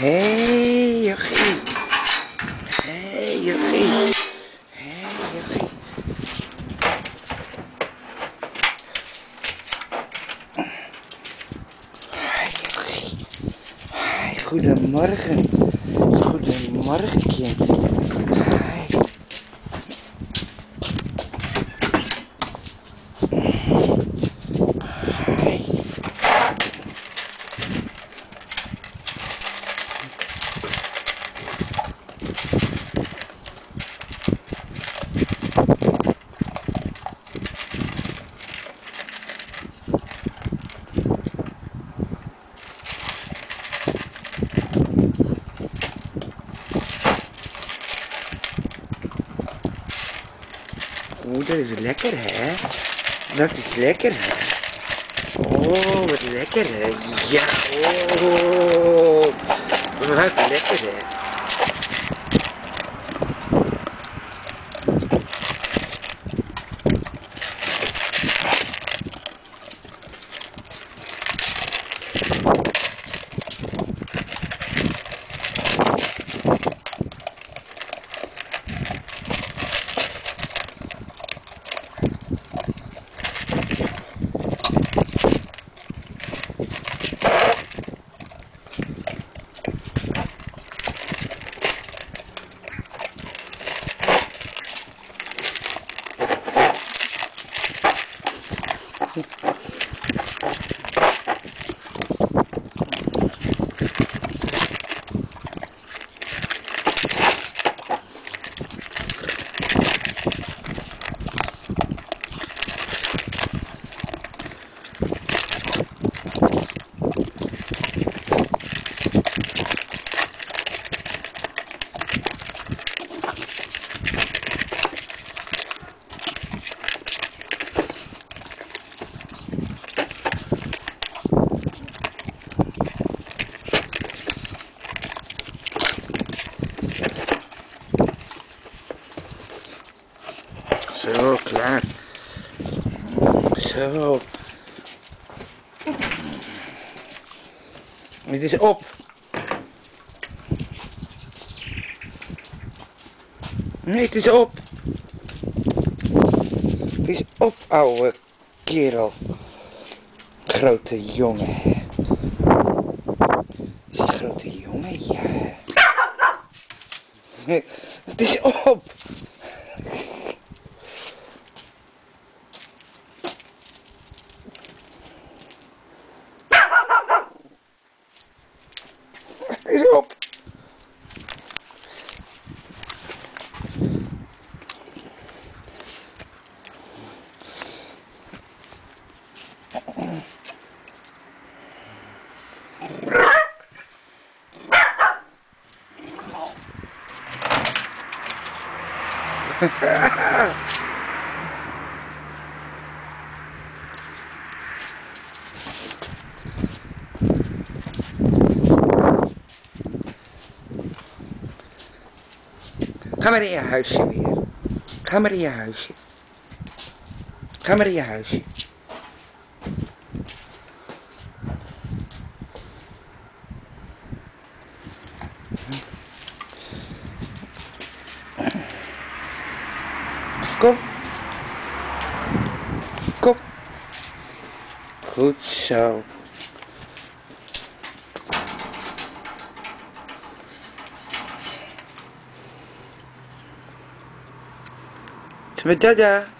Hé, hey, jochie. Hé, hey, jochie. Hé, hey, jochie. Hi, jochie. Hi, goedemorgen. Goedemorgen, kind. Oeh, dat is lekker, hè? Dat is lekker, hè? Oh, wat lekker, hè? Ja, oh, wat lekker, hè? Zo, klaar. Zo. Het is op. Nee, het is op. Het is op, ouwe kerel. Grote jongen. Is een grote jongen? Ja. Het is op. Het is op. Ga maar in je huisje weer. Ga maar in je huisje. Ga maar in je huisje. Kom. Kom. Goed zo. Dada.